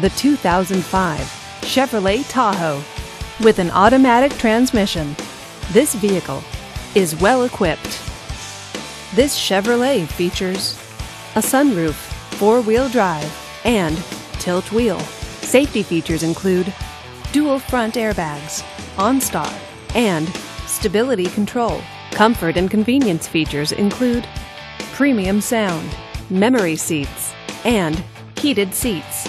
the 2005 Chevrolet Tahoe. With an automatic transmission, this vehicle is well equipped. This Chevrolet features a sunroof, four-wheel drive, and tilt wheel. Safety features include dual front airbags, OnStar, and stability control. Comfort and convenience features include premium sound, memory seats, and heated seats.